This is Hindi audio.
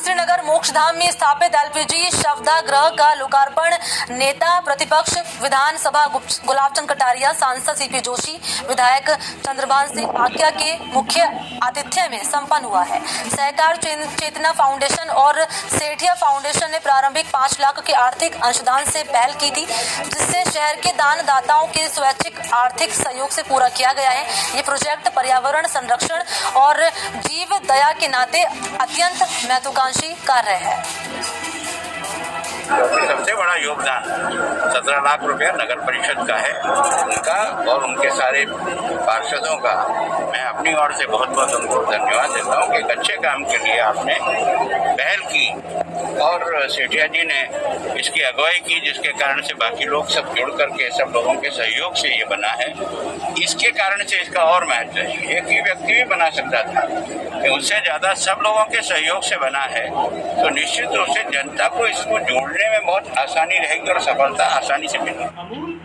मोक्षधाम में स्थापित एलपीजी शवदा गृह का लोकार्पण। नेता प्रतिपक्ष विधानसभा गुलाब चंद कटारिया, सांसद सीपी जोशी, विधायक चंद्रभान सिंह भाटिया के मुख्य आतिथ्य में संपन्न हुआ है। सहकार चेतना फाउंडेशन और सेठिया फाउंडेशन ने प्रारंभिक पाँच लाख के आर्थिक अंशदान से पहल की थी, जिससे शहर के दानदाताओं के स्वैच्छिक आर्थिक सहयोग से पूरा किया गया है। ये प्रोजेक्ट पर्यावरण संरक्षण और जीव दया के नाते अत्यंत महत्वाकांक्षी कार्य है। सबसे बड़ा योगदान सत्रह लाख रुपया नगर परिषद का है। उनका और उनके सारे पार्षदों का। मैं अपनी ओर से बहुत बहुत उनको धन्यवाद देता हूँ कि एक अच्छे काम के लिए आपने और सेठिया जी ने इसकी अगुवाई की, जिसके कारण से बाकी लोग सब जुड़ करके, सब लोगों के सहयोग से ये बना है। इसके कारण से इसका और महत्व है। एक ही व्यक्ति भी बना सकता था उससे ज़्यादा सब लोगों के सहयोग से बना है तो निश्चित रूप से जनता को इसको जोड़ने में बहुत आसानी रहेगी और सफलता आसानी से मिलेगी।